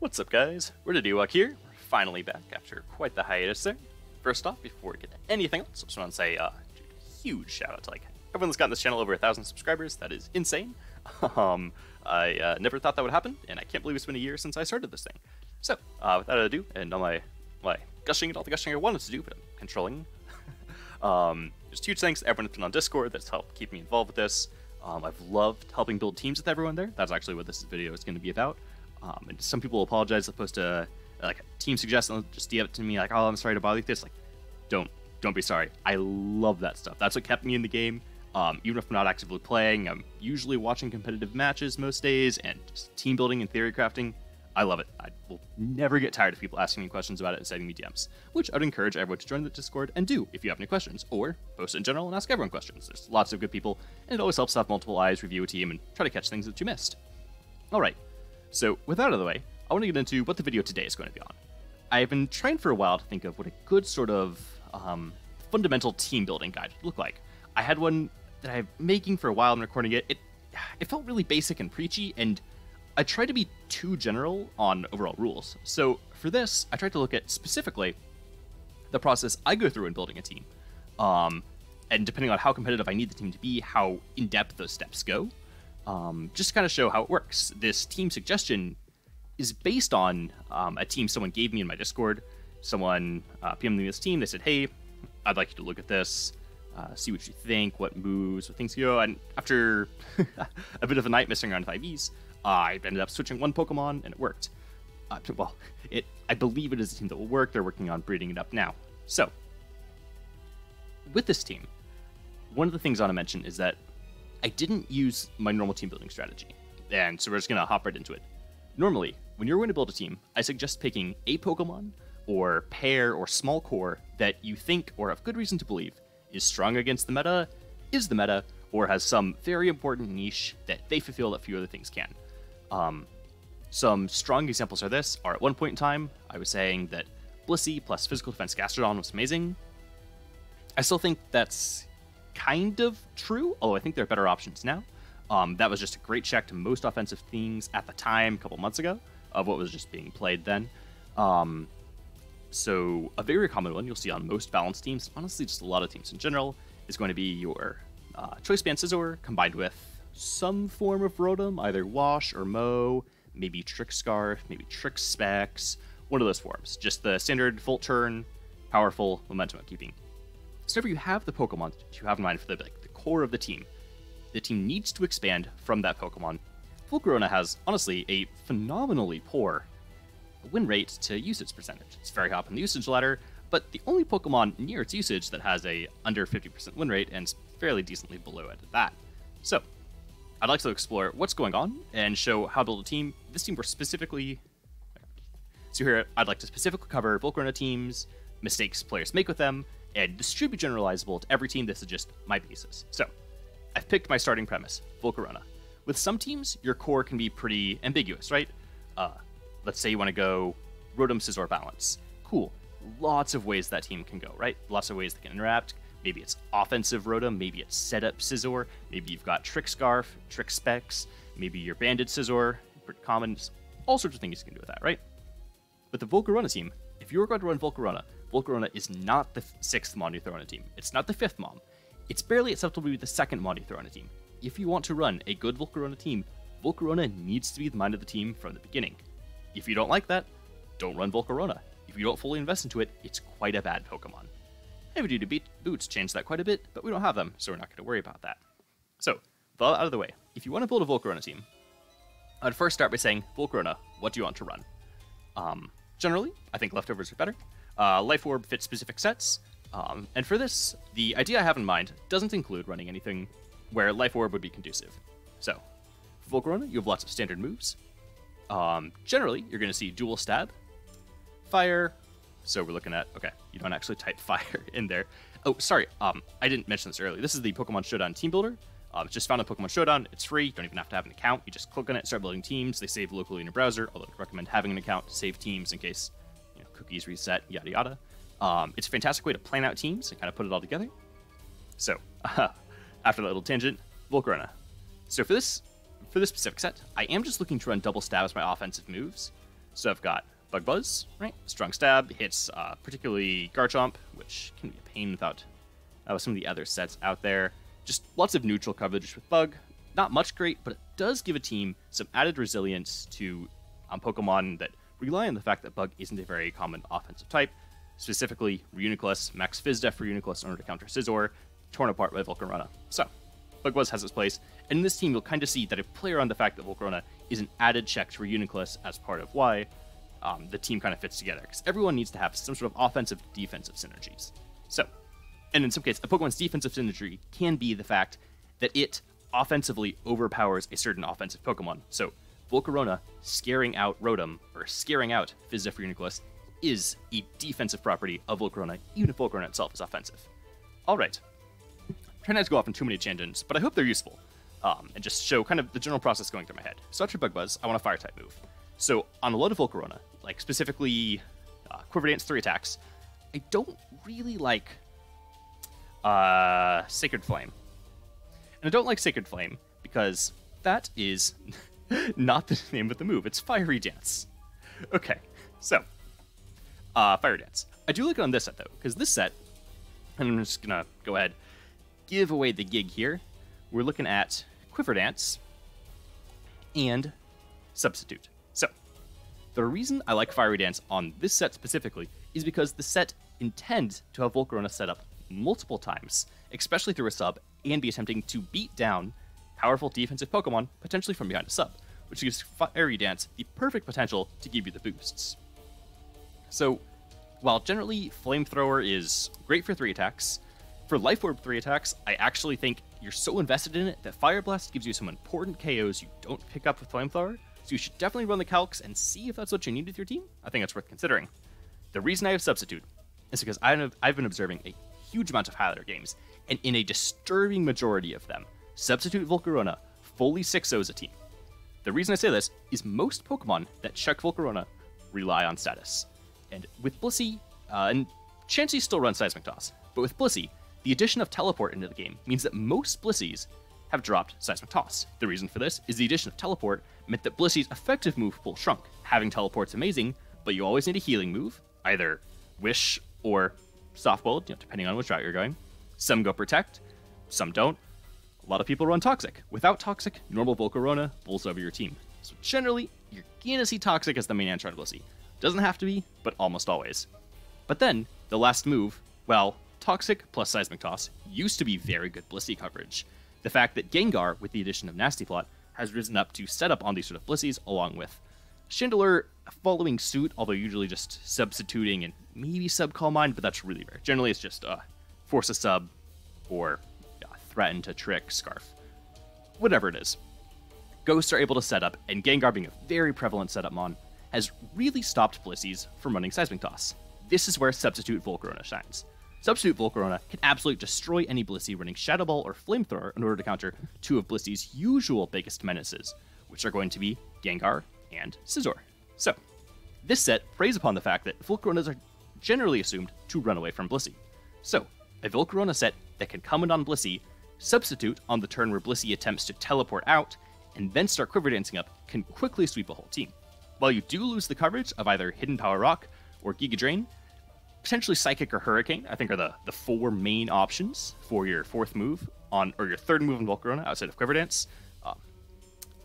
What's up, guys? Roidedewok here. We're finally back after quite the hiatus there. First off, before we get to anything else, I just want to say uh, huge shout out to like everyone that's gotten this channel over a thousand subscribers. That is insane. Um, I uh, never thought that would happen, and I can't believe it's been a year since I started this thing. So, uh, without ado, and all my my gushing and all the gushing I wanted to do, but I'm controlling. um, just huge thanks to everyone that's been on Discord that's helped keep me involved with this. Um, I've loved helping build teams with everyone there. That's actually what this video is going to be about. Um, and some people apologize supposed to like team suggestion just DM it to me like, oh, I'm sorry to bother you with this. Like, don't don't be sorry. I love that stuff. That's what kept me in the game. Um, even if I'm not actively playing, I'm usually watching competitive matches most days and just team building and theory crafting. I love it. I will never get tired of people asking me questions about it and sending me DMs, which I'd encourage everyone to join the Discord and do if you have any questions, or post in general and ask everyone questions. There's lots of good people, and it always helps to have multiple eyes review a team and try to catch things that you missed. All right, so with that out of the way, I want to get into what the video today is going to be on. I've been trying for a while to think of what a good sort of um, fundamental team building guide would look like. I had one that I'm making for a while and recording it. It it felt really basic and preachy, and I tried to be too general on overall rules. So for this, I tried to look at specifically the process I go through in building a team, um, and depending on how competitive I need the team to be, how in depth those steps go, um, just to kind of show how it works. This team suggestion is based on um, a team someone gave me in my Discord. Someone uh, PM'd me this team. They said, "Hey, I'd like you to look at this." Uh, see what you think, what moves, what things go. And after a bit of a night messing around with IVs, I ended up switching one Pokemon, and it worked. Uh, well, it I believe it is a team that will work. They're working on breeding it up now. So, with this team, one of the things I want to mention is that I didn't use my normal team building strategy, and so we're just gonna hop right into it. Normally, when you're going to build a team, I suggest picking a Pokemon or pair or small core that you think or have good reason to believe is strong against the meta, is the meta, or has some very important niche that they fulfill that few other things can. Um, some strong examples are this are at one point in time, I was saying that Blissey plus physical defense Gastrodon was amazing. I still think that's kind of true, although I think there are better options now. Um, that was just a great check to most offensive things at the time, a couple months ago, of what was just being played then. Um, so a very common one you'll see on most balanced teams, honestly just a lot of teams in general, is going to be your uh, Choice Band Scizor combined with some form of Rotom, either Wash or Mow, maybe Trick Scarf, maybe Trick Specs, one of those forms. Just the standard full turn, powerful momentum keeping. So if you have the Pokemon that you have in mind for the, like, the core of the team, the team needs to expand from that Pokemon. Volcarona has, honestly, a phenomenally poor win rate to usage percentage. It's very high up on the usage ladder, but the only Pokemon near its usage that has a under 50% win rate and fairly decently below it at that. So, I'd like to explore what's going on and show how to build a team. This team we're specifically so here I'd like to specifically cover Volcarona teams, mistakes players make with them, and distribute generalizable to every team. This is just my basis. So, I've picked my starting premise, Volcarona. With some teams, your core can be pretty ambiguous, right? Uh, let's say you want to go Rotom Scizor balance. Cool. Lots of ways that team can go, right? Lots of ways they can interact. Maybe it's offensive Rotom, maybe it's setup Scizor, maybe you've got Trick Scarf, Trick Specs, maybe you're Banded Scizor, pretty common. All sorts of things you can do with that, right? But the Volcarona team, if you're going to run Volcarona, Volcarona is not the sixth Mon you throw on a team. It's not the fifth Mon. It's barely acceptable to be the second Mon you throw on a team. If you want to run a good Volcarona team, Volcarona needs to be the mind of the team from the beginning. If you don't like that, don't run Volcarona. If you don't fully invest into it, it's quite a bad Pokemon. Heavy Duty boots changed that quite a bit, but we don't have them, so we're not going to worry about that. So, all out of the way, if you want to build a Volcarona team, I'd first start by saying, Volcarona, what do you want to run? Um, generally, I think leftovers are better. Uh, Life Orb fits specific sets, um, and for this, the idea I have in mind doesn't include running anything where Life Orb would be conducive. So, for Volcarona, you have lots of standard moves. Um, generally, you're going to see Dual Stab, Fire. So we're looking at okay, you don't actually type Fire in there. Oh, sorry, um, I didn't mention this earlier. This is the Pokemon Showdown Team Builder. Um, it's just found on Pokemon Showdown. It's free. You don't even have to have an account. You just click on it, start building teams. They save locally in your browser. Although I recommend having an account to save teams in case cookies reset, yada yada. Um, it's a fantastic way to plan out teams and kind of put it all together. So, uh, after that little tangent, Volcarona. So for this for this specific set, I am just looking to run double stab as my offensive moves. So I've got Bug Buzz, right? Strong Stab hits uh, particularly Garchomp, which can be a pain without uh, some of the other sets out there. Just lots of neutral coverage with Bug. Not much great, but it does give a team some added resilience to um, Pokemon that rely on the fact that Bug isn't a very common offensive type. Specifically, Reuniclus, Max Fizdef for Reuniclus in order to counter Scizor, torn apart by Volcarona. So, Bug Buzz has its place, and in this team you'll kind of see that if player on the fact that Volcarona is an added check to Reuniclus as part of why um, the team kind of fits together, because everyone needs to have some sort of offensive defensive synergies. So, and in some cases, a Pokemon's defensive synergy can be the fact that it offensively overpowers a certain offensive Pokemon. So, Volcarona scaring out Rotom, or scaring out Fizdef Reuniclus, is a defensive property of Volcarona, even if Volcarona itself is offensive. Alright. Try not to go off on too many tangents, but I hope they're useful. Um, and just show kind of the general process going through my head. So after Bug Buzz, I want a Fire type move. So on a load of Volcarona, like specifically uh, Quiver Dance 3 attacks, I don't really like uh, Sacred Flame. And I don't like Sacred Flame because that is not the name of the move. It's Fiery Dance. Okay, so uh, Fire Dance. I do like it on this set though, because this set, and I'm just gonna go ahead, give away the gig here. We're looking at Quiver Dance and Substitute. So, the reason I like Fiery Dance on this set specifically is because the set intends to have Volcarona set up multiple times, especially through a sub, and be attempting to beat down powerful defensive Pokemon, potentially from behind a sub, which gives Fiery Dance the perfect potential to give you the boosts. So, while generally Flamethrower is great for 3 attacks, for Life Orb 3 attacks, I actually think you're so invested in it that Fire Blast gives you some important KOs you don't pick up with Flamethrower, so you should definitely run the calcs and see if that's what you need with your team. I think that's worth considering. The reason I have Substitute is because I've been observing a huge amount of highlighter games, and in a disturbing majority of them, Substitute Volcarona fully 6-0s a team. The reason I say this is most Pokemon that check Volcarona rely on status. And with Blissey, uh, and Chansey still runs Seismic Toss, but with Blissey, the addition of Teleport into the game means that most Blissies have dropped Seismic Toss. The reason for this is the addition of Teleport meant that Blissey's effective move pool shrunk. Having Teleport's amazing, but you always need a healing move, either Wish or Soft-Boiled, you know, depending on which route you're going. Some go Protect, some don't. A lot of people run Toxic. Without Toxic, normal Volcarona bowls over your team. So generally, you're gonna see Toxic as the main answer on Blissey. Doesn't have to be, but almost always. But then, the last move, well, Toxic plus Seismic Toss used to be very good Blissey coverage. The fact that Gengar, with the addition of Nasty Plot, has risen up to set up on these sort of Blissies, along with Chandelure following suit, although usually just substituting and maybe sub Calm Mind, but that's really rare. Generally, it's just uh, force a sub or threaten to trick Scarf. Whatever it is. Ghosts are able to set up, and Gengar being a very prevalent setup mon, has really stopped Blissies from running Seismic Toss. This is where Substitute Volcarona shines. Substitute Volcarona can absolutely destroy any Blissey running Shadow Ball or Flamethrower in order to counter two of Blissey's usual biggest menaces, which are going to be Gengar and Scizor. So, this set preys upon the fact that Volcaronas are generally assumed to run away from Blissey. So, a Volcarona set that can come in on Blissey, substitute on the turn where Blissey attempts to teleport out, and then start Quiver Dancing up can quickly sweep a whole team. While you do lose the coverage of either Hidden Power Rock or Giga Drain, potentially Psychic or Hurricane, I think are the, the four main options for your fourth move on or your third move in Volcarona outside of Quiver Dance. Um,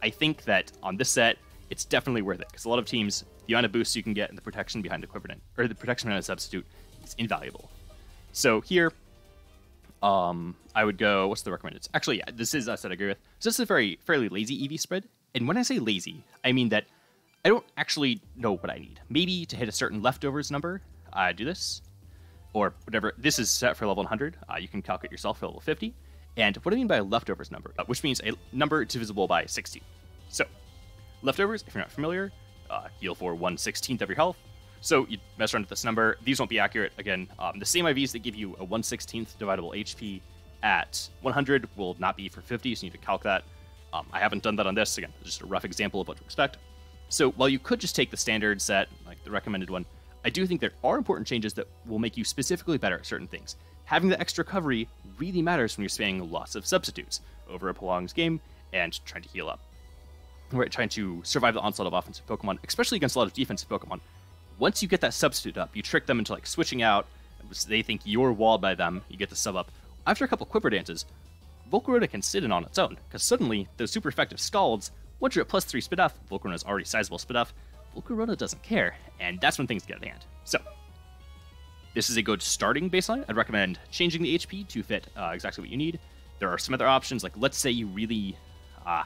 I think that on this set, it's definitely worth it because a lot of teams, the amount of boosts you can get and the protection behind the Quiver Dance or the protection behind a substitute is invaluable. So here, um, I would go. What's the recommended? Actually, yeah, this is I said I agree with. So this is a very fairly lazy EV spread, and when I say lazy, I mean that I don't actually know what I need. Maybe to hit a certain leftovers number, I do this, or whatever. This is set for level 100. Uh, you can calculate yourself for level 50. And what do I mean by a leftovers number, uh, which means a number divisible by 60. So, leftovers, if you're not familiar, uh, heal for 1 16th of your health. So you mess around with this number. These won't be accurate. Again, um, the same IVs that give you a 1 16th dividable HP at 100 will not be for 50, so you need to calc that. Um, I haven't done that on this. Again, just a rough example of what to expect. So while you could just take the standard set, like the recommended one, I do think there are important changes that will make you specifically better at certain things. Having the extra recovery really matters when you're spamming lots of substitutes over a prolonged game and trying to heal up. right, trying to survive the onslaught of offensive Pokemon, especially against a lot of defensive Pokemon. Once you get that substitute up, you trick them into like switching out. They think you're walled by them. You get the sub up. After a couple Quiver dances, Volcarona can sit in on its own, because suddenly those super effective Scalds, once you're at plus three Spadef, Volcarona's already sizable Spadef, Volcarona doesn't care, and that's when things get out hand. So, this is a good starting baseline. I'd recommend changing the HP to fit uh, exactly what you need. There are some other options, like let's say you really, uh,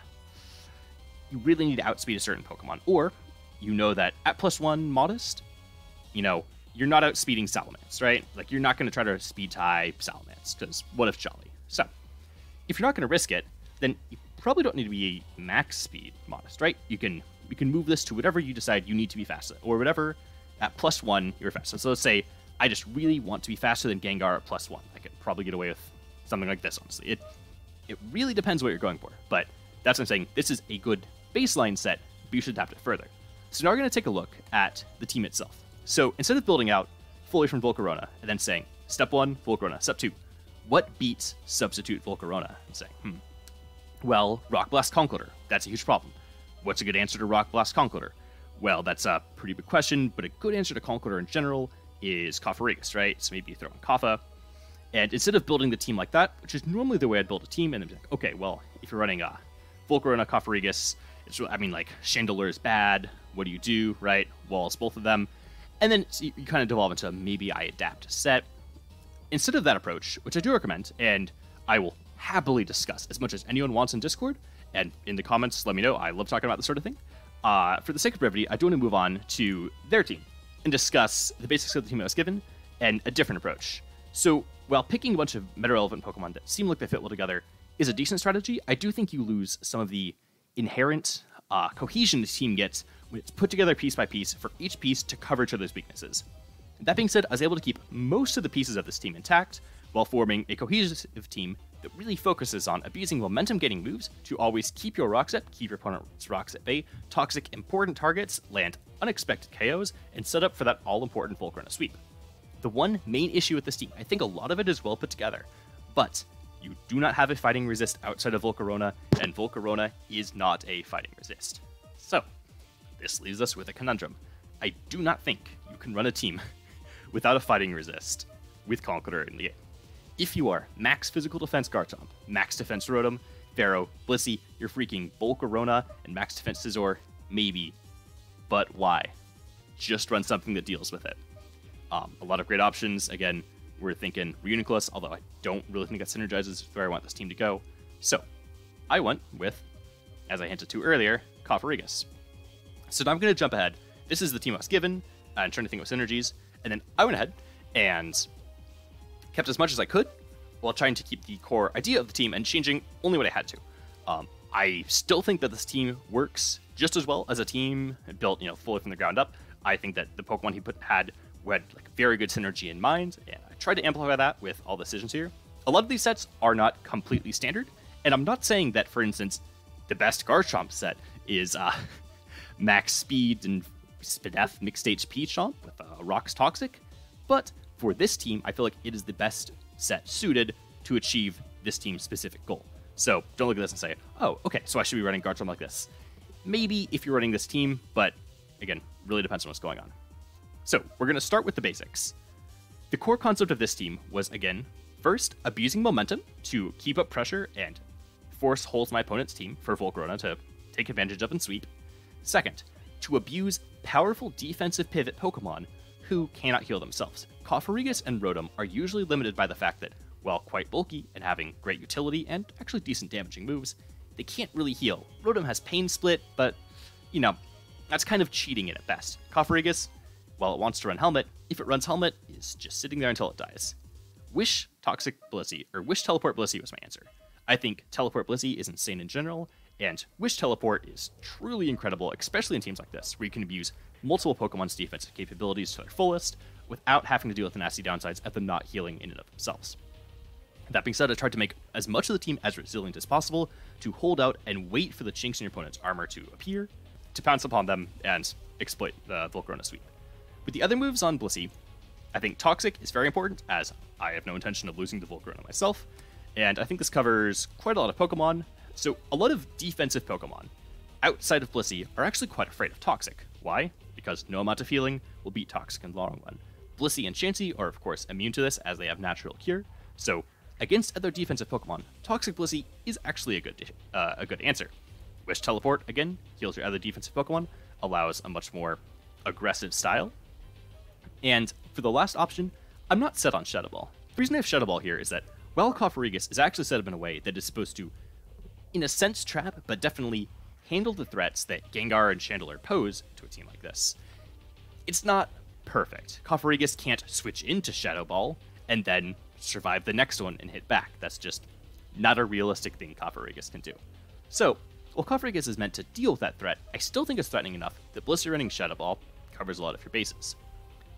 you really need to outspeed a certain Pokemon, or you know that at plus one modest, you know, you're not outspeeding Salamence, right? Like you're not going to try to speed tie Salamence because what if Jolly? So, if you're not going to risk it, then you probably don't need to be max speed modest, right? You can you can move this to whatever you decide you need to be fast at, or whatever at plus one you're fast. So let's say I just really want to be faster than Gengar at plus one. I could probably get away with something like this, honestly. It it really depends what you're going for, but that's what I'm saying. This is a good baseline set, but you should adapt it further. So now we're going to take a look at the team itself. So instead of building out fully from Volcarona and then saying, step one, Volcarona, step two, what beats substitute Volcarona? And saying, hmm, well, Rock Blast Conkeldurr. That's a huge problem. What's a good answer to Rock Blast Conkeldurr? Well, that's a pretty big question, but a good answer to Conkeldurr in general is Cofagrigus, right? So maybe throw in Kaffa. And instead of building the team like that, which is normally the way I'd build a team, and then be like, okay, well, if you're running a Volcarona, Cofagrigus, it's, I mean, like, Chandelure is bad. What do you do, right? Walls, both of them. And then you kind of devolve into maybe I adapt a set. Instead of that approach, which I do recommend, and I will happily discuss as much as anyone wants in Discord, and in the comments, let me know. I love talking about this sort of thing. Uh, for the sake of brevity, I do want to move on to their team and discuss the basics of the team I was given and a different approach. So, while picking a bunch of meta relevant Pokemon that seem like they fit well together is a decent strategy, I do think you lose some of the inherent uh, cohesion the team gets it's put together piece by piece for each piece to cover each other's weaknesses. That being said, I was able to keep most of the pieces of this team intact while forming a cohesive team that really focuses on abusing momentum gaining moves to always keep your rocks at, keep your opponent's rocks at bay, toxic important targets, land unexpected KOs, and set up for that all important Volcarona sweep. The one main issue with this team, I think a lot of it is well put together, but you do not have a fighting resist outside of Volcarona, and Volcarona is not a fighting resist. This leaves us with a conundrum. I do not think you can run a team without a fighting resist with Conkeldurr in the game. If you are max physical defense Garchomp, max defense Rotom, Pharaoh, Blissey, you're freaking Volcarona, and max defense Scizor, maybe. But why? Just run something that deals with it. Um, a lot of great options. Again, we're thinking Reuniclus, although I don't really think that synergizes where I want this team to go. So, I went with, as I hinted to earlier, Cofagrigus. So now I'm going to jump ahead. This is the team I was given. I'm trying to think of synergies. And then I went ahead and kept as much as I could while trying to keep the core idea of the team and changing only what I had to. Um, I still think that this team works just as well as a team built, you know, fully from the ground up. I think that the Pokemon he put had had like very good synergy in mind, and I tried to amplify that with all the decisions here. A lot of these sets are not completely standard, and I'm not saying that, for instance, the best Garchomp set is uh, max speed and Spadef mixed HP Chomp with uh, Rocks Toxic, but for this team, I feel like it is the best set suited to achieve this team's specific goal. So don't look at this and say, oh, okay, so I should be running Garchomp like this. Maybe if you're running this team, but again, really depends on what's going on. So we're going to start with the basics. The core concept of this team was, again, first, abusing momentum to keep up pressure and force holes my opponent's team for Volcarona to take advantage of and sweep. Second, to abuse powerful defensive pivot Pokemon who cannot heal themselves. Cofagrigus and Rotom are usually limited by the fact that, while quite bulky and having great utility and actually decent damaging moves, they can't really heal. Rotom has Pain Split, but, you know, that's kind of cheating it at best. Cofagrigus, while it wants to run Helmet, if it runs Helmet, is just sitting there until it dies. Wish Toxic Blissey, or Wish Teleport Blissey was my answer. I think Teleport Blissey is insane in general, and Wish Teleport is truly incredible, especially in teams like this, where you can abuse multiple Pokemon's defensive capabilities to their fullest without having to deal with the nasty downsides of them not healing in and of themselves. That being said, I tried to make as much of the team as resilient as possible to hold out and wait for the chinks in your opponent's armor to appear, to pounce upon them and exploit the Volcarona sweep. With the other moves on Blissey, I think Toxic is very important, as I have no intention of losing the Volcarona myself, and I think this covers quite a lot of Pokemon. So, a lot of defensive Pokemon outside of Blissey are actually quite afraid of Toxic. Why? Because no amount of healing will beat Toxic in the long run. Blissey and Chansey are of course immune to this as they have natural cure, so against other defensive Pokemon, Toxic Blissey is actually a good uh, a good answer. Wish Teleport, again, heals your other defensive Pokemon, allows a much more aggressive style. And for the last option, I'm not set on Shadow Ball. The reason I have Shadow Ball here is that while Cofagrigus is actually set up in a way that is supposed to, in a sense, trap, but definitely handle the threats that Gengar and Chandelure pose to a team like this, it's not perfect. Cofagrigus can't switch into Shadow Ball and then survive the next one and hit back. That's just not a realistic thing Cofagrigus can do. So, while Cofagrigus is meant to deal with that threat, I still think it's threatening enough that Blissey running Shadow Ball covers a lot of your bases.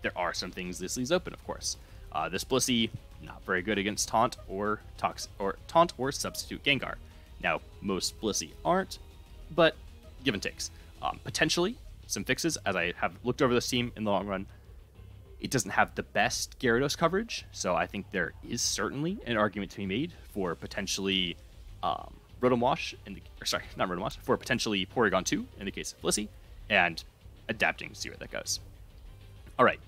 There are some things this leaves open, of course. Uh, this Blissey, not very good against Taunt or Tox or Taunt or Substitute Gengar. Now, most Blissey aren't, but give and takes. Um, potentially some fixes, as I have looked over this team in the long run. It doesn't have the best Gyarados coverage, so I think there is certainly an argument to be made for potentially um, Rotom Wash, in the, or sorry, not Rotom Wash, for potentially Porygon 2 in the case of Blissey, and adapting to see where that goes. All right,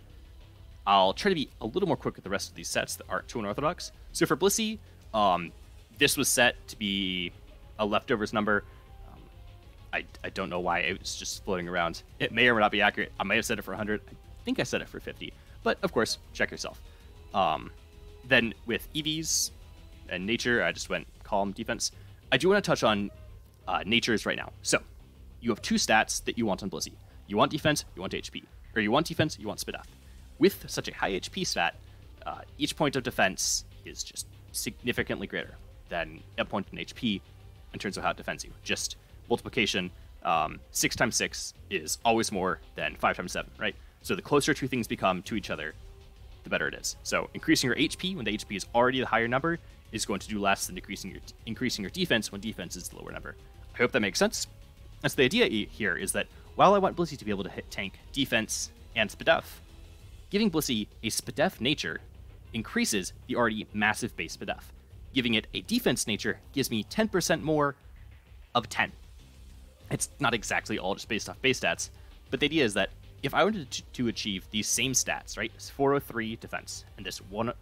I'll try to be a little more quick with the rest of these sets that aren't too unorthodox. So for Blissey, um, this was set to be a leftovers number. Um, I, I don't know why it was just floating around. It may or may not be accurate. I may have said it for 100. I think I said it for 50. But of course, check yourself. Um, then with EVs and Nature, I just went Calm Defense. I do want to touch on uh, Nature's right now. So you have two stats that you want on Blissey. You want defense, you want HP. Or you want defense, you want Spadef with such a high HP stat, uh, each point of defense is just significantly greater than a point in HP in terms of how it defends you. Just multiplication, um, six times six is always more than five times seven, right? So the closer two things become to each other, the better it is. So increasing your HP when the HP is already the higher number is going to do less than decreasing your increasing your defense when defense is the lower number. I hope that makes sense. That's the idea here is that while I want Blissey to be able to hit tank defense and Spadef, Giving Blissey a Spadef nature increases the already massive base Spadef. Giving it a defense nature gives me 10% more of 10. It's not exactly all just based off base stats, but the idea is that if I wanted to, achieve these same stats, right, it's 403 defense and this one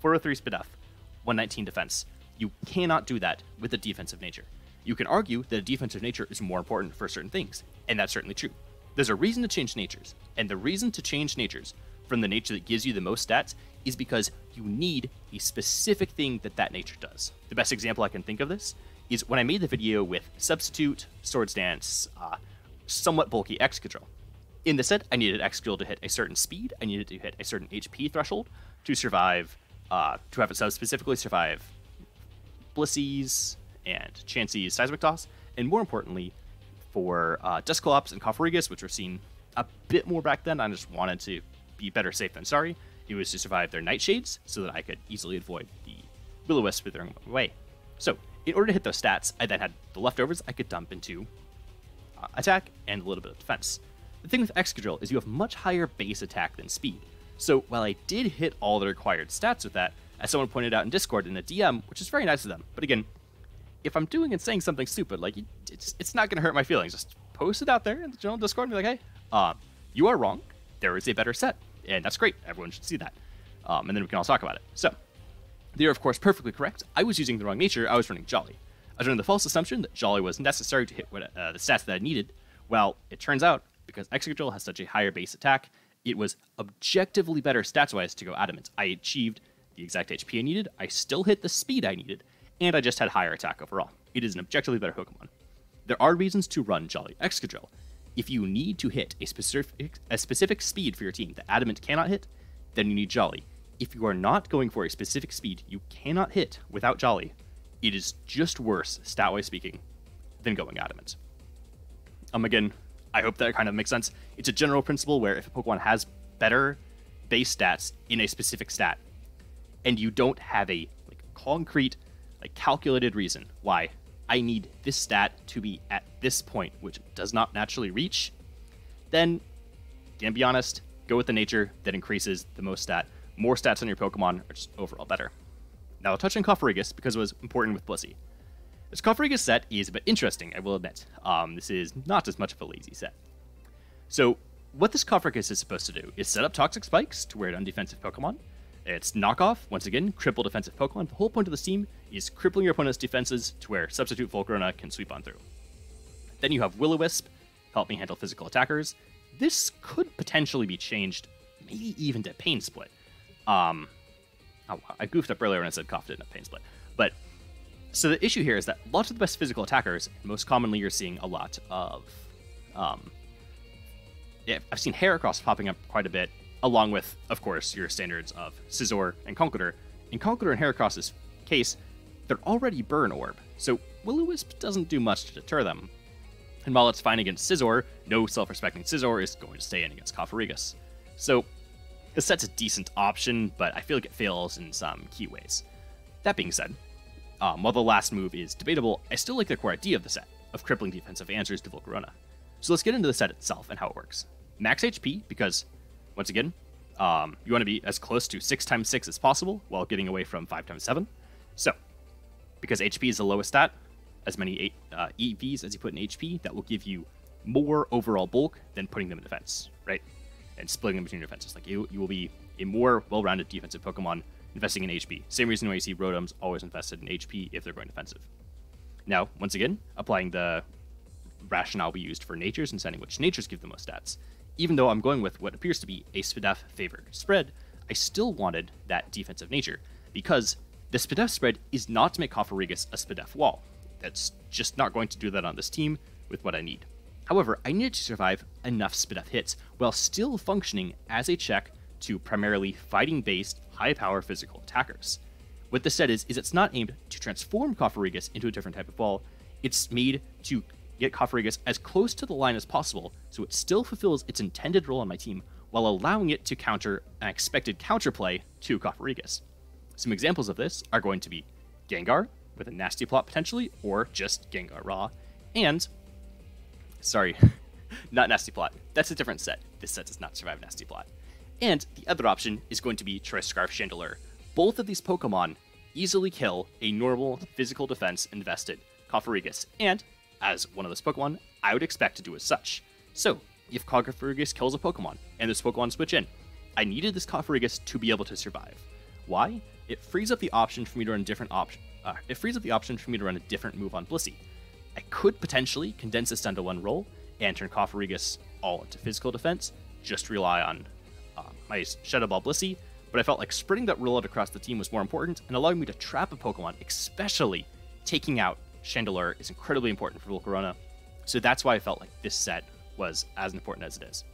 403 Spadef, 119 defense, you cannot do that with a defensive nature. You can argue that a defensive nature is more important for certain things, and that's certainly true. There's a reason to change natures, and the reason to change natures from the nature that gives you the most stats is because you need a specific thing that that nature does. The best example I can think of this is when I made the video with Substitute, Swords Dance, uh, somewhat bulky Excadrill. In the set, I needed Excadrill to hit a certain speed, I needed to hit a certain HP threshold to survive, uh, to have it sub specifically survive Blissey's and Chansey's Seismic Toss, and more importantly, for uh, Dusclops and Cofagrigus, which were seen a bit more back then. I just wanted to be better safe than sorry. It was to survive their nightshades so that I could easily avoid the will-o-wisp withering away. So, in order to hit those stats, I then had the leftovers I could dump into uh, attack and a little bit of defense. The thing with Excadrill is you have much higher base attack than speed. So while I did hit all the required stats with that, as someone pointed out in Discord in a DM, which is very nice of them, but again, if I'm doing and saying something stupid, like it's it's not going to hurt my feelings. Just post it out there in the general Discord and be like, hey, uh, you are wrong. There is a better set and that's great. Everyone should see that. Um, and then we can all talk about it. So, they are, of course, perfectly correct. I was using the wrong nature. I was running Jolly. I was running the false assumption that Jolly was necessary to hit what, uh, the stats that I needed. Well, it turns out, because Excadrill has such a higher base attack, it was objectively better stats-wise to go Adamant. I achieved the exact HP I needed, I still hit the speed I needed, and I just had higher attack overall. It is an objectively better Pokemon. There are reasons to run Jolly Excadrill, if you need to hit a specific a specific speed for your team that Adamant cannot hit, then you need Jolly. If you are not going for a specific speed you cannot hit without Jolly, it is just worse, stat-wise speaking, than going Adamant. Um, again, I hope that kind of makes sense. It's a general principle where if a Pokemon has better base stats in a specific stat, and you don't have a like concrete, like calculated reason why I need this stat to be at this point, which does not naturally reach, then, to be honest, go with the nature that increases the most stat. More stats on your Pokemon are just overall better. Now, I'll touch on Cofagrigus because it was important with Blissey. This Cofagrigus set is a bit interesting, I will admit. Um, this is not as much of a lazy set. So, what this Cofagrigus is supposed to do is set up Toxic Spikes to wear it on defensive Pokemon. It's knockoff, once again, cripple defensive Pokemon. The whole point of the team is crippling your opponent's defenses to where Substitute Volcarona can sweep on through. Then you have Will-O-Wisp, help me handle physical attackers. This could potentially be changed, maybe even to Pain Split. Um, oh, I goofed up earlier when I said Cough didn't have Pain Split. But so the issue here is that lots of the best physical attackers, most commonly you're seeing a lot of, um, yeah, I've seen Heracross popping up quite a bit, along with, of course, your standards of Scizor and Conkeldurr. In Conkeldurr and Heracross's case, they're already Burn Orb, so Will-O-Wisp doesn't do much to deter them. And while it's fine against Scizor, no self-respecting Scizor is going to stay in against Cofagrigus. So, the set's a decent option, but I feel like it fails in some key ways. That being said, um, while the last move is debatable, I still like the core idea of the set, of crippling defensive answers to Volcarona. So let's get into the set itself and how it works. Max HP, because, once again, um, you want to be as close to 6 times 6 as possible while getting away from 5 times 7. So, because HP is the lowest stat, as many uh, EVs as you put in HP, that will give you more overall bulk than putting them in defense, right? And splitting them between defenses. Like, you, you will be a more well rounded defensive Pokemon investing in HP. Same reason why you see Rotom's always invested in HP if they're going defensive. Now, once again, applying the rationale we used for natures and sending which natures give the most stats. Even though I'm going with what appears to be a Spadef favored spread, I still wanted that defensive nature, because the Spadef spread is not to make Cofagrigus a Spadef wall. That's just not going to do that on this team with what I need. However, I needed to survive enough Spadef hits while still functioning as a check to primarily fighting based, high power physical attackers. What this set is, is it's not aimed to transform Cofagrigus into a different type of ball, it's made to get Cofagrigus as close to the line as possible so it still fulfills its intended role on my team while allowing it to counter an expected counterplay to Cofagrigus. Some examples of this are going to be Gengar, with a nasty plot potentially, or just Gengar Raw, and sorry, not nasty plot. That's a different set. This set does not survive nasty plot. And the other option is going to be Choice Scarf Chandelure. Both of these Pokemon easily kill a normal physical defense invested Cofagrigus, and as one of those Pokemon, I would expect to do as such. So, if Cofagrigus kills a Pokemon and this Pokemon switch in, I needed this Cofagrigus to be able to survive. Why? It frees up the option for me to run different option. Uh, it frees up the option for me to run a different move on Blissey. I could potentially condense this down to one role and turn Cofagrigus all into physical defense, just rely on uh, my Shadow Ball Blissey, but I felt like spreading that rollout across the team was more important and allowing me to trap a Pokemon, especially taking out Chandelure, is incredibly important for Volcarona. So that's why I felt like this set was as important as it is.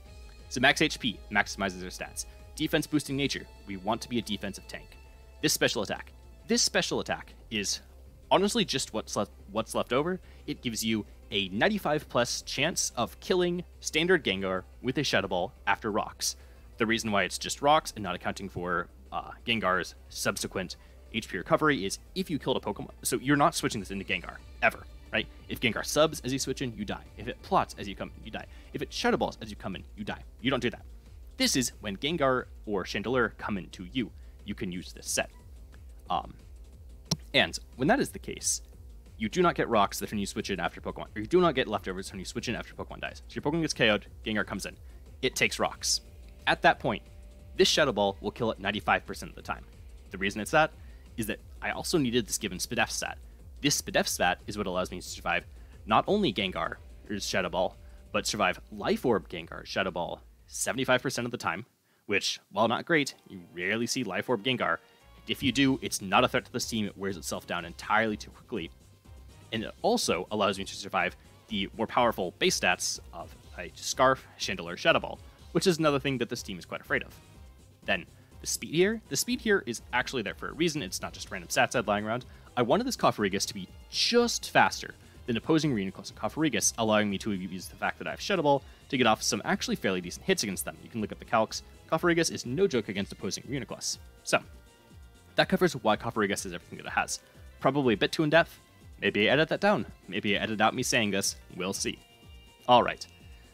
So max HP maximizes their stats. Defense boosting nature, we want to be a defensive tank. This special attack. This special attack is honestly just what's left, what's left over. It gives you a 95 plus chance of killing standard Gengar with a Shadow Ball after rocks. The reason why it's just rocks and not accounting for uh, Gengar's subsequent HP recovery is if you killed a Pokemon. So you're not switching this into Gengar, ever, right? If Gengar subs as you switch in, you die. If it plots as you come in, you die. If it Shadow Balls as you come in, you die. You don't do that. This is when Gengar or Chandelure come into you. You can use this set. Um, and when that is the case, you do not get rocks that when you switch in after Pokemon, or you do not get leftovers when you switch in after Pokemon dies. So your Pokemon gets KO'd, Gengar comes in. It takes rocks. At that point, this Shadow Ball will kill it 95% of the time. The reason it's that is that I also needed this given Spadef stat. This Spadef stat is what allows me to survive not only Gengar, or Shadow Ball, but survive Life Orb Gengar, Shadow Ball, 75% of the time, which, while not great, you rarely see Life Orb Gengar. If you do, it's not a threat to the team, it wears itself down entirely too quickly. And it also allows me to survive the more powerful base stats of a Scarf, Chandelure, Shadow Ball, which is another thing that this team is quite afraid of. Then, the speed here, the speed here is actually there for a reason, it's not just random stats I'd lying around. I wanted this Cofagrigus to be just faster than opposing Reuniclus and Cofagrigus, allowing me to use the fact that I have Shadow Ball to get off some actually fairly decent hits against them. You can look at the calcs. Cofagrigus is no joke against opposing Reuniclus. So, that covers why Cofagrigus is everything that it has. Probably a bit too in-depth. Maybe I edit that down. Maybe I edit out me saying this. We'll see. Alright,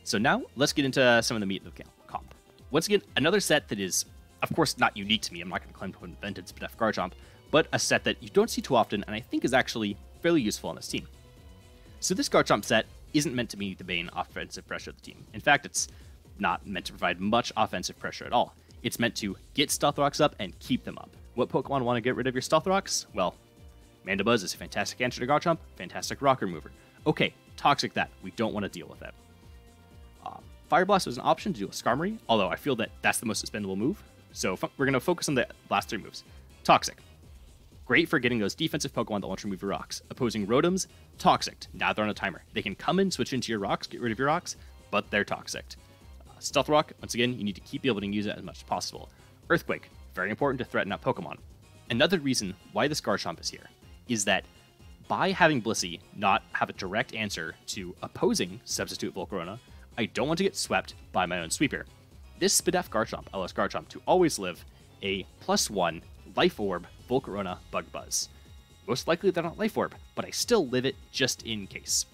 so now let's get into some of the meat of the comp. Once again, another set that is, of course, not unique to me. I'm not going to claim to have invented Spadef Garchomp, but a set that you don't see too often and I think is actually fairly useful on this team. So this Garchomp set isn't meant to be the main offensive pressure of the team. In fact, it's not meant to provide much offensive pressure at all. It's meant to get Stealth Rocks up and keep them up. What Pokemon want to get rid of your Stealth Rocks? Well, Mandibuzz is a fantastic answer to Garchomp, fantastic rock remover. Okay, Toxic that. We don't want to deal with that. Um, Fire Blast was an option to do a Skarmory, although I feel that that's the most expendable move. So we're going to focus on the last three moves. Toxic. Great for getting those defensive Pokemon that to remove your rocks. Opposing Rotoms, Toxic. Now they're on a timer. They can come in, switch into your rocks, get rid of your rocks, but they're Toxic. Uh, Stealth Rock, once again, you need to keep able to use it as much as possible. Earthquake, very important to threaten out Pokemon. Another reason why this Garchomp is here is that by having Blissey not have a direct answer to opposing substitute Volcarona, I don't want to get swept by my own sweeper. This Spadef Garchomp allows Garchomp to always live a plus one Life Orb Volcarona Bug Buzz. Most likely they're not Life Orb, but I still live it just in case.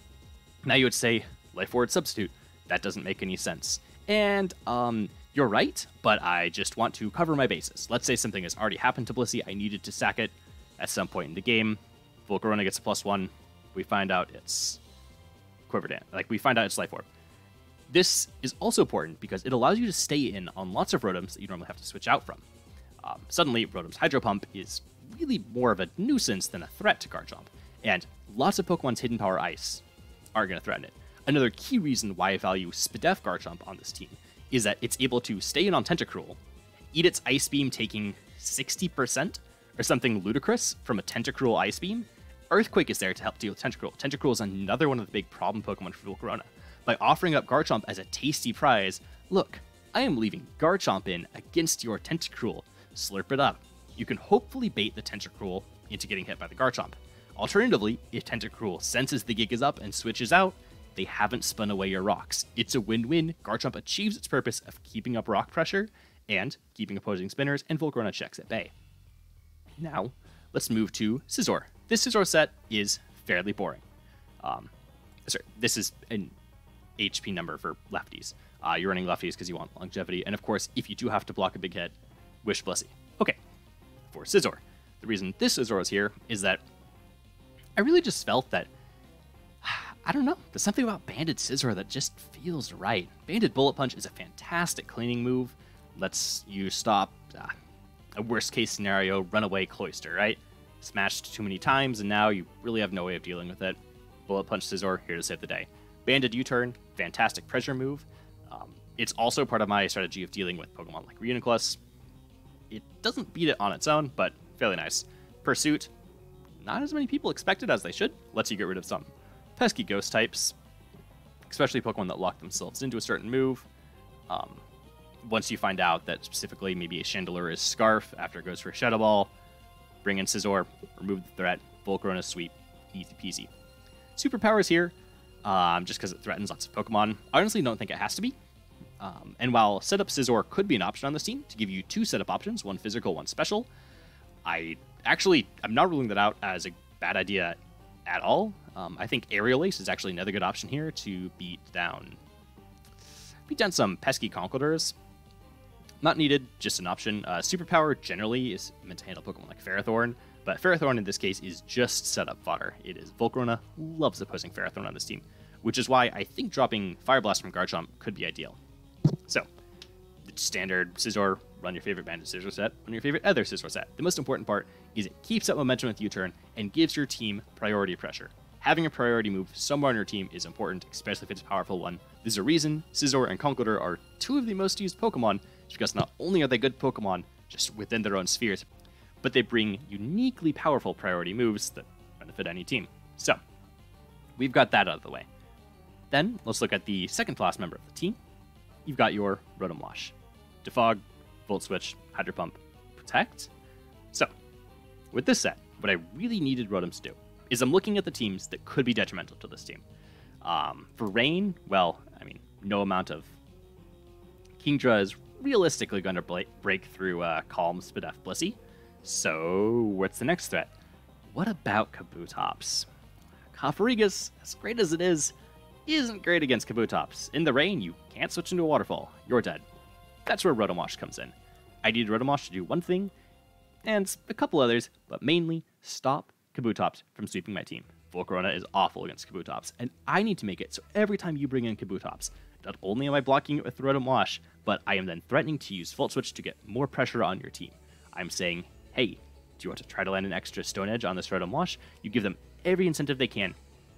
Now you would say, Life Orb substitute. That doesn't make any sense. And, um, you're right, but I just want to cover my bases. Let's say something has already happened to Blissey, I needed to sack it at some point in the game. Volcarona gets a plus one. We find out it's Quiver Dance. Like, we find out it's Life Orb. This is also important because it allows you to stay in on lots of Rotoms that you normally have to switch out from. Um, suddenly, Rotom's Hydro Pump is really more of a nuisance than a threat to Garchomp, and lots of Pokemon's Hidden Power Ice are going to threaten it. Another key reason why I value Spadef Garchomp on this team is that it's able to stay in on Tentacruel, eat its Ice Beam taking 60% or something ludicrous from a Tentacruel Ice Beam, Earthquake is there to help deal with Tentacruel. Tentacruel is another one of the big problem Pokemon for Volcarona. By offering up Garchomp as a tasty prize, look, I am leaving Garchomp in against your Tentacruel. Slurp it up. You can hopefully bait the Tentacruel into getting hit by the Garchomp. Alternatively, if Tentacruel senses the gig is up and switches out, they haven't spun away your rocks. It's a win-win. Garchomp achieves its purpose of keeping up rock pressure and keeping opposing spinners and Volcarona checks at bay. Now, let's move to Scizor. This Scizor set is fairly boring. Um, sorry, this is an HP number for lefties. Uh, you're running lefties because you want longevity, and of course, if you do have to block a big hit, Wish Blissey. Okay, for Scizor. The reason this Scizor is here is that I really just felt that I don't know. There's something about Banded Scizor that just feels right. Banded Bullet Punch is a fantastic cleaning move. Lets you stop uh, a worst case scenario runaway Cloyster, right? smashed too many times, and now you really have no way of dealing with it. Bullet Punch Scizor, here to save the day. Banded U-Turn, fantastic pressure move. Um, it's also part of my strategy of dealing with Pokemon like Reuniclus. It doesn't beat it on its own, but fairly nice. Pursuit, not as many people expected as they should. Lets you get rid of some pesky ghost types, especially Pokemon that lock themselves into a certain move. Um, once you find out that specifically maybe a Chandelure is Scarf after it goes for a Shadow Ball, Bring in Scizor, remove the threat, Volcarona sweep, easy peasy. Superpowers here, um, just because it threatens lots of Pokemon. I honestly don't think it has to be. Um, and while setup Scizor could be an option on this team to give you two setup options, one physical, one special, I actually I'm not ruling that out as a bad idea at all. Um, I think Aerial Ace is actually another good option here to beat down beat down some pesky Conkeldurrs. Not needed, just an option. Uh, superpower generally is meant to handle Pokemon like Ferrothorn, but Ferrothorn in this case is just setup fodder. It is Volcarona loves opposing Ferrothorn on this team, which is why I think dropping Fire Blast from Garchomp could be ideal. So, the standard Scizor, run your favorite Banded Scizor set, run your favorite other Scizor set. The most important part is it keeps up momentum with U-turn and gives your team priority pressure. Having a priority move somewhere on your team is important, especially if it's a powerful one. There's a reason Scizor and Conkeldurr are two of the most used Pokemon because not only are they good Pokemon just within their own spheres, but they bring uniquely powerful priority moves that benefit any team. So, we've got that out of the way. Then, let's look at the second class member of the team. You've got your Rotom Wash. Defog, Volt Switch, Hydro Pump, Protect. So, with this set, what I really needed Rotom to do is I'm looking at the teams that could be detrimental to this team. Um, for Rain, well, I mean, no amount of Kingdra is realistically going to break through uh, Calm Spadef Blissey. So, what's the next threat? What about Kabutops? Cofagrigus, as great as it is, isn't great against Kabutops. In the rain, you can't switch into a waterfall. You're dead. That's where Rotom Wash comes in. I need Rotom Wash to do one thing, and a couple others, but mainly stop Kabutops from sweeping my team. Volcarona is awful against Kabutops, and I need to make it so every time you bring in Kabutops, not only am I blocking it with Rotom Wash, but I am then threatening to use Volt Switch to get more pressure on your team. I'm saying, hey, do you want to try to land an extra Stone Edge on this Rotom Wash? You give them every incentive they can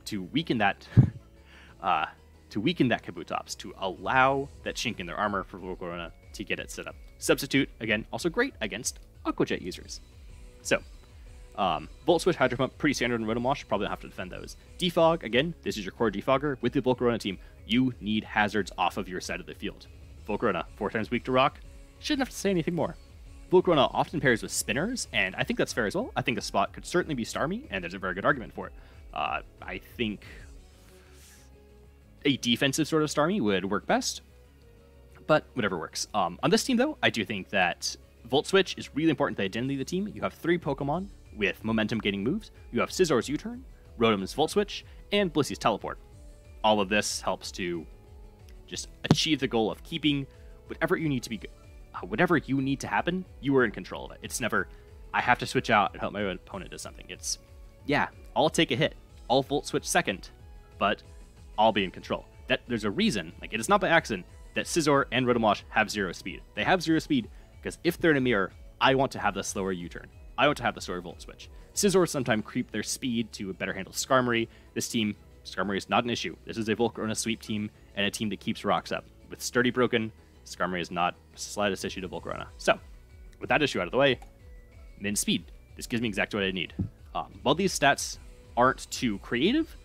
to weaken that, uh, to weaken that Kabutops, to allow that chink in their armor for Volcarona to get it set up. Substitute, again, also great against Aqua Jet users. So, um, Volt Switch, Hydro Pump, pretty standard in Rotom Wash. Probably don't have to defend those. Defog, again, this is your core defogger. With the Volcarona team, you need hazards off of your side of the field. Volcarona, four times weak to rock. Shouldn't have to say anything more. Volcarona often pairs with spinners, and I think that's fair as well. I think the spot could certainly be Starmie, and there's a very good argument for it. Uh, I think a defensive sort of Starmie would work best, but whatever works. Um, on this team, though, I do think that Volt Switch is really important to the identity of the team. You have three Pokemon with momentum gaining moves. You have Scizor's U-Turn, Rotom's Volt Switch, and Blissey's Teleport. All of this helps to just achieve the goal of keeping whatever you need to be, uh, whatever you need to happen. You are in control of it. It's never I have to switch out and help my opponent do something. It's yeah, I'll take a hit. I'll Volt Switch second, but I'll be in control. That there's a reason. Like it is not by accident that Scizor and Rotom Wash have zero speed. They have zero speed because if they're in a mirror, I want to have the slower U-turn. I want to have the slower Volt Switch. Scizor sometimes creep their speed to better handle Skarmory. This team, Skarmory is not an issue. This is a Volcarona sweep team and a team that keeps rocks up. With Sturdy broken, Skarmory is not the slightest issue to Volcarona. So, with that issue out of the way, min speed. This gives me exactly what I need. Um, while these stats aren't too creative,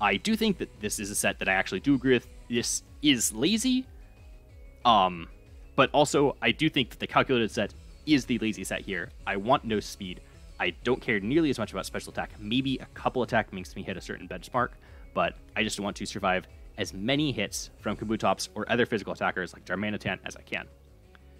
I do think that this is a set that I actually do agree with. This is lazy, um, but also I do think that the calculated set is the lazy set here. I want no speed. I don't care nearly as much about special attack. Maybe a couple attack makes me hit a certain benchmark, but I just want to survive as many hits from Kabutops or other physical attackers like Darmanitan as I can.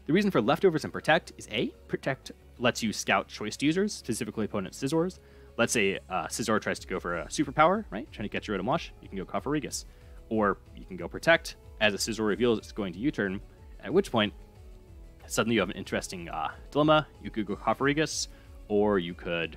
The reason for leftovers and protect is A, protect lets you scout choice users, specifically opponent Scizors. Let's say uh, Scizor tries to go for a superpower, right? Trying to get you rid of Wash, you can go Cofagrigus. Or you can go protect. As a Scizor reveals it's going to U-turn, at which point suddenly you have an interesting uh, dilemma. You could go Cofagrigus, or you could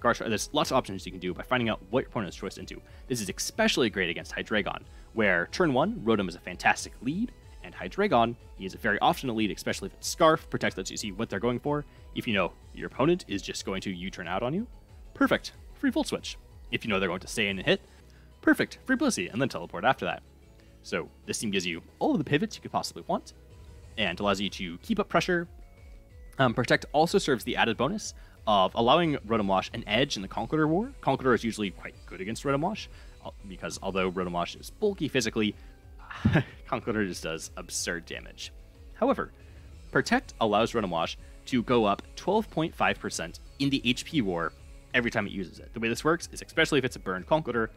Garchomp. There's lots of options you can do by finding out what your opponent's choice into. This is especially great against Hydreigon, where turn one, Rotom is a fantastic lead, and Hydreigon, he is a very often a lead, especially if it's Scarf, Protect lets you see what they're going for. If you know your opponent is just going to U-turn out on you, perfect, free Volt Switch. If you know they're going to stay in and hit, perfect, free Blissey, and then teleport after that. So this team gives you all of the pivots you could possibly want, and allows you to keep up pressure. Um, Protect also serves the added bonus of allowing Rotom Wash an edge in the Conkeldurr War. Conkeldurr is usually quite good against Rotom Wash, uh, because although Rotom Wash is bulky physically, Conkeldurr just does absurd damage. However, Protect allows Rotom Wash to go up 12.5% in the HP War every time it uses it. The way this works is especially if it's a burned Conkeldurr,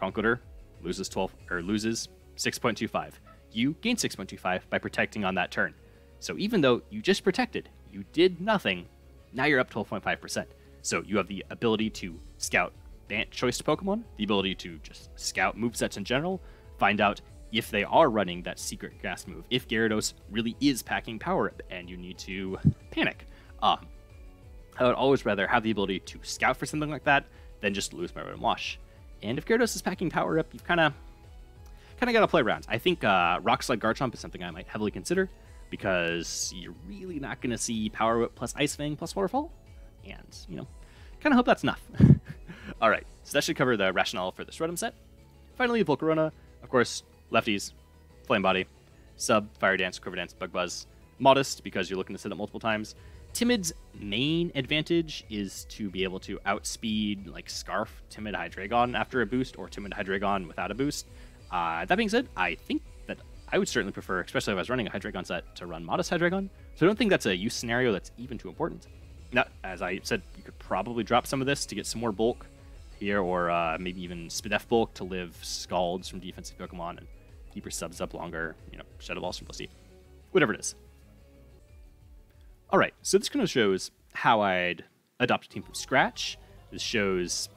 Conkeldurr loses 12 or loses 6.25. You gain 6.25 by protecting on that turn. So even though you just protected, you did nothing, now you're up 12.5%. So you have the ability to scout choice Pokemon, the ability to just scout movesets in general, find out if they are running that secret gas move, if Gyarados really is packing power up and you need to panic. Um, I would always rather have the ability to scout for something like that than just lose my Rotom Wash. And if Gyarados is packing power up, you've kind of kind of got to play around. I think uh, Rock Slide Garchomp is something I might heavily consider because you're really not going to see Power Whip plus Ice Fang plus Waterfall. And, you know, kind of hope that's enough. All right, so that should cover the rationale for this Rotom set. Finally, Volcarona, of course, lefties, Flame Body, Sub, Fiery Dance, Quiver Dance, Bug Buzz. Modest, because you're looking to set it multiple times. Timid's main advantage is to be able to outspeed, like, Scarf Timid Hydreigon after a boost, or Timid Hydreigon without a boost. Uh, that being said, I think that I would certainly prefer, especially if I was running a Hydreigon set, to run Modest Hydreigon. So I don't think that's a use scenario that's even too important. Now, as I said, you could probably drop some of this to get some more bulk here, or uh, maybe even Spadef bulk to live Scalds from defensive Pokemon and keep your subs up longer, you know, Shadow Ball Simplicity, whatever it is. All right, so this kind of shows how I'd adopt a team from scratch. This shows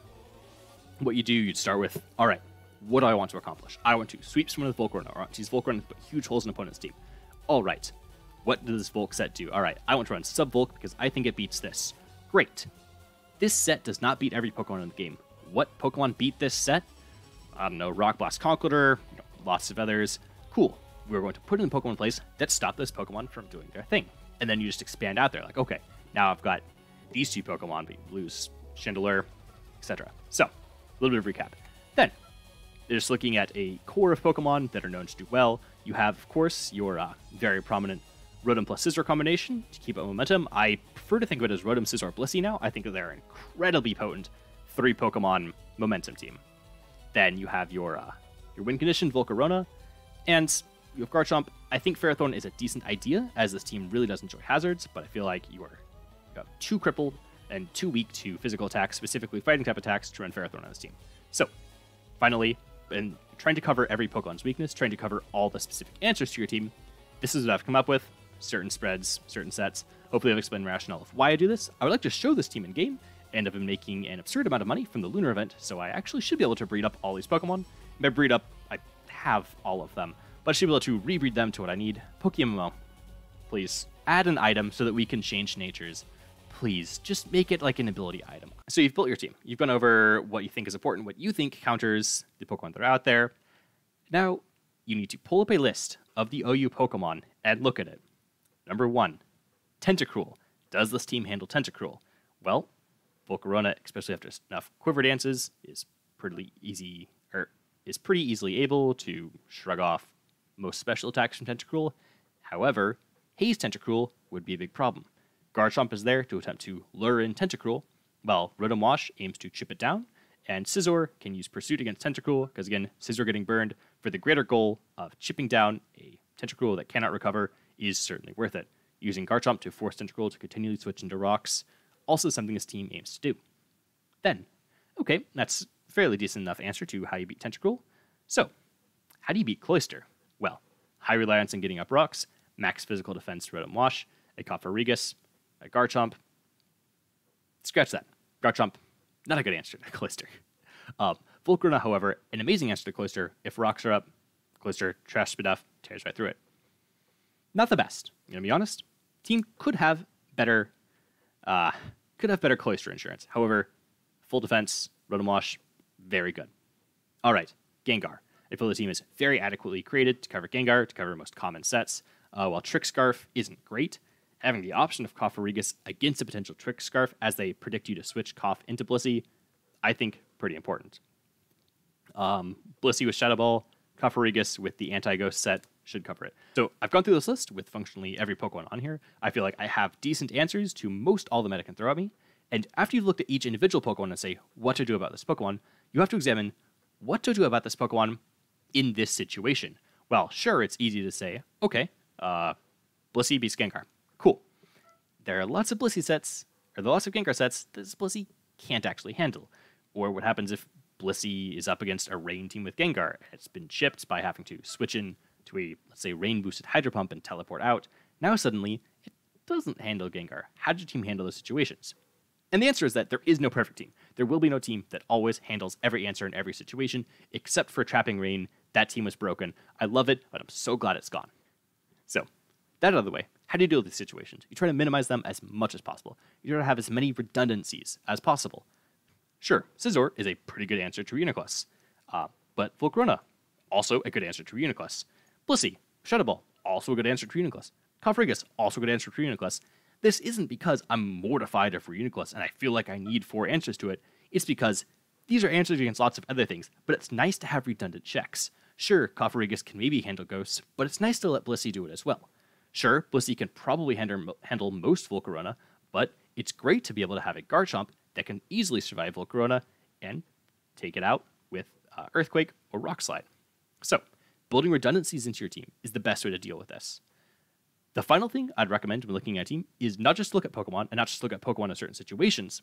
what you do. You'd start with, all right, what do I want to accomplish? I want to sweep someone with Volcarona, or I want to use to put huge holes in opponent's team. All right, what does this Volk set do? All right, I want to run Sub Volk because I think it beats this. Great. This set does not beat every Pokemon in the game. what Pokemon beat this set? I don't know, Rock Blast Conkeldurr, you know, lots of others. Cool. We're going to put in the Pokemon place that stop those Pokemon from doing their thing. And then you just expand out there, like, okay, now I've got these two Pokemon, but you lose Chandelure, etc. So, a little bit of recap. Just looking at a core of Pokemon that are known to do well. You have, of course, your uh, very prominent Rotom plus Scizor combination to keep up momentum. I prefer to think of it as Rotom, Scizor, Blissey now. I think that they're incredibly potent three Pokemon momentum team. Then you have your uh, your win condition, Volcarona, and you have Garchomp. I think Ferrothorn is a decent idea, as this team really does enjoy hazards, but I feel like you are you too crippled and too weak to physical attacks, specifically fighting type attacks, to run Ferrothorn on this team. So, finally, and trying to cover every Pokemon's weakness, trying to cover all the specific answers to your team, this is what I've come up with. Certain spreads, certain sets. Hopefully, I've explained rationale of why I do this. I would like to show this team in game, and I've been making an absurd amount of money from the Lunar event, so I actually should be able to breed up all these Pokemon. By breed up, I have all of them, but I should be able to rebreed them to what I need. Pokemon, please add an item so that we can change natures. Please, just make it like an ability item. So you've built your team. You've gone over what you think is important, what you think counters the Pokemon that are out there. Now, you need to pull up a list of the OU Pokemon and look at it. Number one, Tentacruel. Does this team handle Tentacruel? Well, Volcarona, especially after enough quiver dances, is pretty easy or is pretty easily able to shrug off most special attacks from Tentacruel. However, Haze Tentacruel would be a big problem. Garchomp is there to attempt to lure in Tentacruel, while Rotom Wash aims to chip it down, and Scizor can use Pursuit against Tentacruel, because again, Scizor getting burned for the greater goal of chipping down a Tentacruel that cannot recover is certainly worth it. Using Garchomp to force Tentacruel to continually switch into rocks also something this team aims to do. Then, okay, that's fairly decent enough answer to how you beat Tentacruel. So, how do you beat Cloyster? Well, high reliance on getting up rocks, max physical defense Rotom Wash, a Cofagrigus, a Garchomp. Scratch that. Garchomp, not a good answer to Cloyster. Um, Volcarona, however, an amazing answer to Cloyster. If rocks are up, Cloyster trash Spadef, tears right through it. Not the best. I'm gonna be honest. Team could have better uh, could have better Cloyster insurance. However, full defense, Rotom Wash, very good. All right, Gengar. I feel the team is very adequately created to cover Gengar, to cover most common sets. Uh, while Trick Scarf isn't great, having the option of Cofagrigus against a potential Trick Scarf as they predict you to switch Cough into Blissey, I think pretty important. Um, Blissey with Shadow Ball, Cofagrigus with the Anti-Ghost set should cover it. So I've gone through this list with functionally every Pokemon on here. I feel like I have decent answers to most all the meta can throw at me. And after you've looked at each individual Pokemon and say what to do about this Pokemon, you have to examine what to do about this Pokemon in this situation. Well, sure, it's easy to say, okay, uh, Blissey beats Gengar. Cool. There are lots of Blissey sets, or are lots of Gengar sets that Blissey can't actually handle. Or what happens if Blissey is up against a Rain team with Gengar? It's been chipped by having to switch in to a, let's say, rain boosted Hydro Pump and teleport out. Now suddenly, it doesn't handle Gengar. How did your team handle those situations? And the answer is that there is no perfect team. There will be no team that always handles every answer in every situation, except for Trapping Rain. That team was broken. I love it, but I'm so glad it's gone. So, that out of the way, how do you deal with these situations? You try to minimize them as much as possible. You try to have as many redundancies as possible. Sure, Scizor is a pretty good answer to Reuniclus, uh, but Volcarona, also a good answer to Reuniclus. Blissey, Shadow also a good answer to Reuniclus. Cofagrigus, also a good answer to Reuniclus. This isn't because I'm mortified of Reuniclus and I feel like I need four answers to it. It's because these are answers against lots of other things, but it's nice to have redundant checks. Sure, Cofagrigus can maybe handle ghosts, but it's nice to let Blissey do it as well. Sure, Blissey can probably handle, most Volcarona, but it's great to be able to have a Garchomp that can easily survive Volcarona and take it out with uh, Earthquake or Rock Slide. So, building redundancies into your team is the best way to deal with this. The final thing I'd recommend when looking at a team is not just look at Pokemon and not just look at Pokemon in certain situations.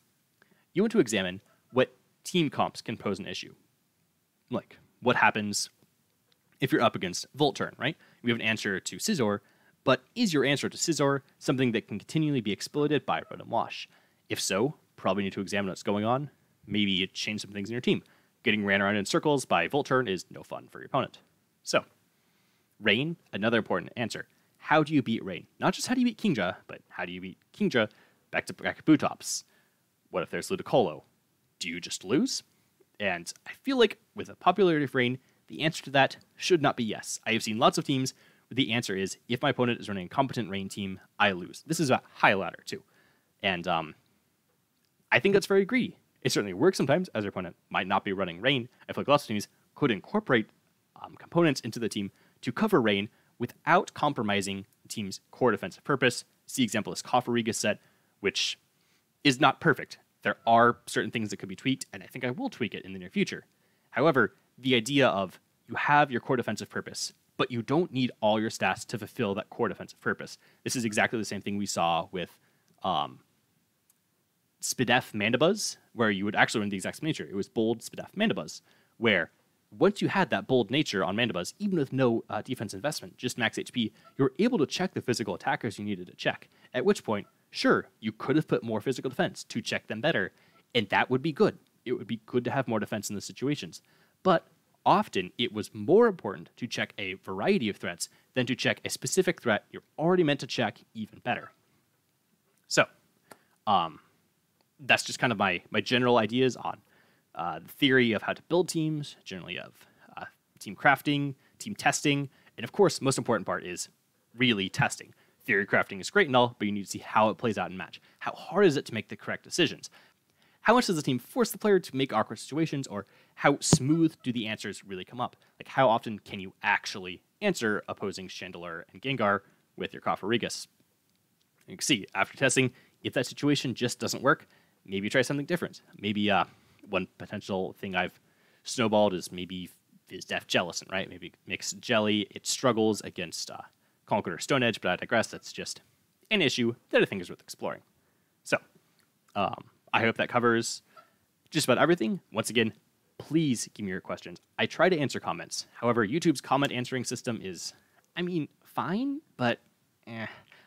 You want to examine what team comps can pose an issue. Like, what happens if you're up against Volturn, right? We have an answer to Scizor, but is your answer to Scizor something that can continually be exploited by Rotom Wash? If so, probably need to examine what's going on. Maybe you change some things in your team. Getting ran around in circles by Volturn is no fun for your opponent. So, Rain, another important answer. How do you beat Rain? Not just how do you beat Kingdra, but how do you beat Kingdra back to Kabutops? What if there's Ludicolo? Do you just lose? And I feel like with the popularity of Rain, the answer to that should not be yes. I have seen lots of teams the answer is if my opponent is running a competent Rain team, I lose. This is a high ladder too. And um, I think that's very greedy. It certainly works sometimes, as your opponent might not be running Rain. I feel like lots of teams could incorporate um, components into the team to cover Rain without compromising the team's core defensive purpose. See example is Cofagrigus set, which is not perfect. There are certain things that could be tweaked, and I think I will tweak it in the near future. However, the idea of you have your core defensive purpose, but you don't need all your stats to fulfill that core defensive purpose. This is exactly the same thing we saw with um, Spadef Mandibuzz, where you would actually run the exact same nature. It was bold Spadef Mandibuzz, where once you had that bold nature on Mandibuzz, even with no uh, defense investment, just max HP, you were able to check the physical attackers you needed to check. At which point, sure, you could have put more physical defense to check them better, and that would be good. It would be good to have more defense in those situations. But often it was more important to check a variety of threats than to check a specific threat you're already meant to check even better. So, um, that's just kind of my my general ideas on uh, the theory of how to build teams, generally of uh, team crafting, team testing, and of course, most important part is really testing. Theory crafting is great and all, but you need to see how it plays out in match. How hard is it to make the correct decisions? How much does the team force the player to make awkward situations, or how smooth do the answers really come up? Like, how often can you actually answer opposing Chandelure and Gengar with your Cofagrigus? You can see, after testing, if that situation just doesn't work, maybe try something different. Maybe uh, one potential thing I've snowballed is maybe Def Jellicent, right? Maybe mix jelly. It struggles against uh, Conkeldurr Stone Edge, but I digress. That's just an issue that I think is worth exploring. So, um, I hope that covers just about everything. Once again, please give me your questions. I try to answer comments. However, YouTube's comment answering system is, I mean, fine, but eh.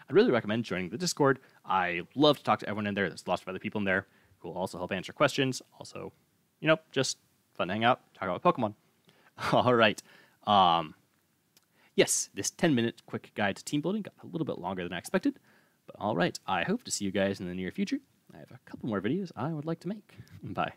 I'd really recommend joining the Discord. I love to talk to everyone in there. There's lots of other people in there who will also help answer questions. Also, you know, just fun to hang out, talk about Pokemon. All right. Um, yes, this 10 minute quick guide to team building got a little bit longer than I expected. But all right, I hope to see you guys in the near future. I have a couple more videos I would like to make. Bye.